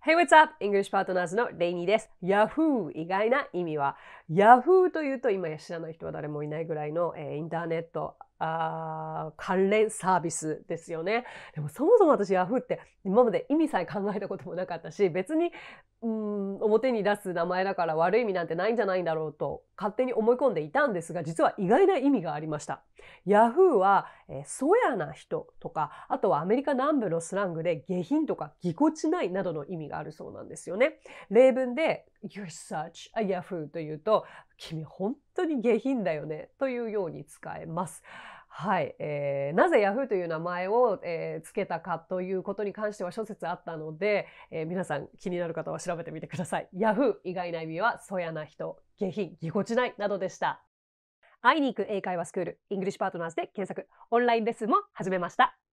Hey, what's up? English Partners のレイニーです。Yahoo! 意外な意味は Yahoo! というと今や知らない人は誰もいないぐらいの、えーインターネットあ関連サービスですよね。でもそもそも私 Yahoo! って今まで意味さえ考えたこともなかったし別にうん表に出す名前だから悪い意味なんてないんじゃないんだろうと勝手に思い込んでいたんですが実は意外な意味がありました。Yahoo! は、えー、そやな人とかあとはアメリカ南部のスラングで下品とかぎこちないなどの意味があるそうなんですよね。例文で You're such a yahoo! というと君本当に下品だよねというように使えます。はい、えーなぜ Yahoo! という名前を、えーつけたかということに関しては諸説あったので、えー皆さん気になる方は調べてみてください。Yahoo! 以外な意味は粗野な人、下品、ぎこちないなどでした。会いに行く英会話スクール、イングリッシュパートナーズで検索、オンラインレッスンも始めました。